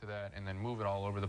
to that and then move it all over the